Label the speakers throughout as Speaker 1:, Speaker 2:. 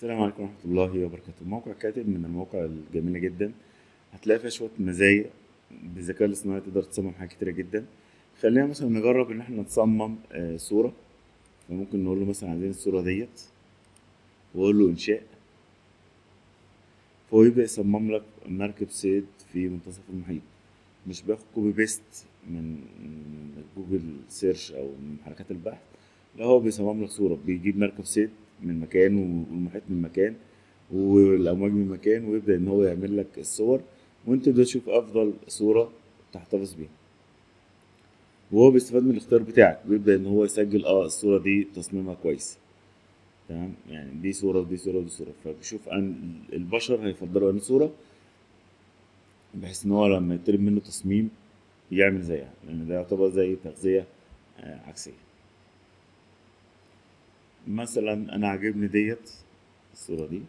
Speaker 1: السلام عليكم ورحمة الله وبركاته. موقع كاتب من المواقع الجميلة جدا. هتلاقي فيها شوية مزايا بالذكاء الاصطناعي تقدر تصمم حاجات كتيرة جدا. خلينا مثلا نجرب إن إحنا نصمم آه، صورة. فممكن نقول له مثلا عايزين الصورة ديت. وأقول له إنشاء. فهو يبدأ يصمم لك مركب صيد في منتصف المحيط. مش بياخد copy paste من من Google search أو من محركات البحث. لا هو بيصمم لك صورة. بيجيب مركب صيد. من مكان والمحيط من مكان والأمواج من مكان ويبدأ إن هو يعمل لك الصور وأنت تبدأ تشوف أفضل صورة تحتفظ بيها. وهو بيستفاد من الاختيار بتاعك بيبدأ إن هو يسجل آه الصورة دي تصميمها كويس. تمام؟ يعني دي صورة ودي صورة ودي صورة. فبيشوف أن البشر هيفضلوا أنهي صورة بحيث إن هو لما يطلب منه تصميم يعمل زيها لأن ده يعتبر زي تغذية آه، عكسية. مثلا أنا عاجبني ديت الصورة دي.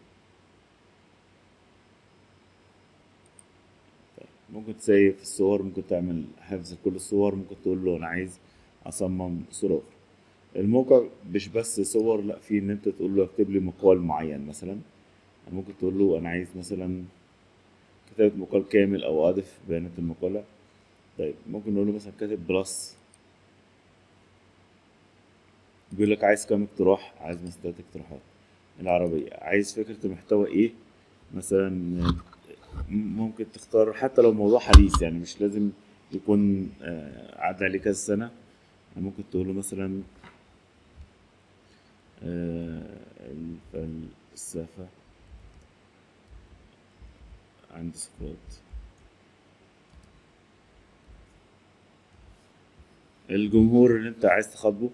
Speaker 1: طيب ممكن تسيف الصور ممكن تعمل حفظ لكل الصور ممكن تقول له أنا عايز أصمم صورة أخرى. الموقع مش بس صور لا في إن أنت تقول له اكتب لي مقال معين مثلا. ممكن تقول له أنا عايز مثلا كتابة مقال كامل أو اضف بيانات المقالة. طيب ممكن نقول له مثلا كاتب بلس بيقول لك عايز كام اقتراح؟ عايز مثلا تلات اقتراحات. العربية. عايز فكرة المحتوى إيه؟ مثلا ممكن تختار حتى لو موضوع حديث يعني مش لازم يكون آه، عدى عليه كذا سنة. ممكن تقول له مثلا آه، الفلسفة عند سقراط. الجمهور اللي أنت عايز تخاطبه؟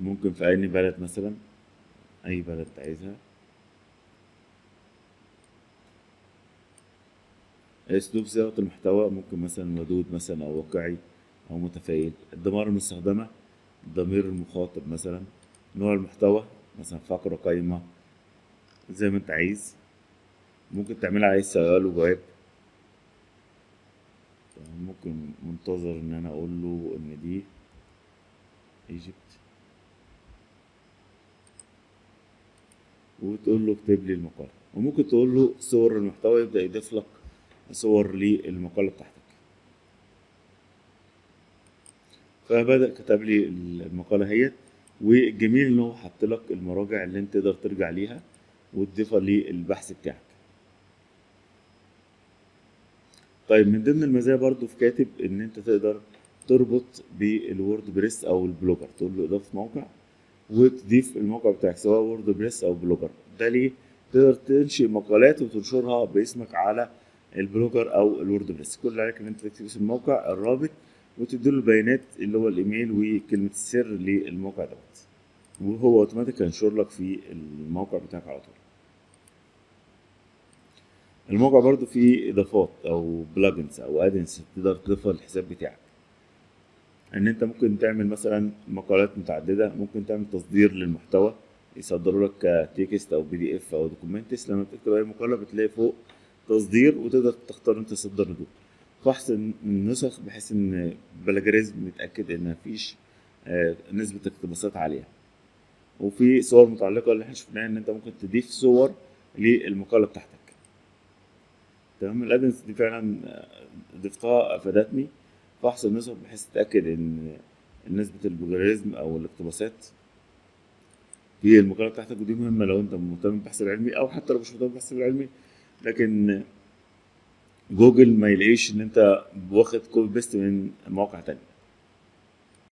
Speaker 1: ممكن في أي بلد مثلا أي بلد عايزها أسلوب صياغة المحتوى ممكن مثلا ودود مثلا أو واقعي أو متفائل الضمائر المستخدمة ضمير المخاطب مثلا نوع المحتوى مثلا فقرة قايمة زي ما أنت عايز. ممكن تعملها عليه سؤال وجواب. ممكن منتظر إن أنا أقول له إن دي إيجيبت. وتقول له اكتب لي المقالة وممكن تقول له صور المحتوى يبدأ يضيف لك صور للمقالة بتاعتك. فبدأ كتب لي المقالة هي والجميل إن هو حط لك المراجع اللي أنت تقدر ترجع ليها وتضيفها للبحث بتاعك. طيب من ضمن المزايا برضو في كاتب إن أنت تقدر تربط بال WordPress أو ال Blogger تقول له إضافة موقع وتضيف الموقع بتاعك سواء WordPress أو Blogger. ده ليه؟ تقدر تنشئ مقالات وتنشرها باسمك على ال Blogger أو ال WordPress. كل اللي عليك إن أنت تكتب اسم الموقع الرابط وتدي له البيانات اللي هو الإيميل وكلمة السر للموقع دوت. وهو أوتوماتيك هينشر لك في الموقع بتاعك على طول. الموقع برضو فيه إضافات أو plugins أو add-ons تقدر تضيفها للحساب بتاعك. إن أنت ممكن تعمل مثلا مقالات متعددة ممكن تعمل تصدير للمحتوى يصدروا لك ك text أو PDF أو documents لما بتكتب أي مقالة بتلاقي فوق تصدير وتقدر تختار أنت تصدر دول فحص النسخ بحيث إن plagiarism متأكد إن مفيش آه، نسبة اقتباسات عالية. وفي صور متعلقة اللي إحنا شفناها إن أنت ممكن تضيف صور للمقالة بتاعتك. تمام؟ ال add-ons دي فعلا آه، ضفتها أفادتني. فحص النسخ بحيث تتأكد إن نسبة ال plagiarism أو الاقتباسات في المقالة بتاعتك ودي مهمة لو أنت مهتم بالبحث العلمي أو حتى لو مش مهتم بالبحث العلمي. لكن جوجل ما يلاقيش إن أنت واخد copy paste من مواقع تانية.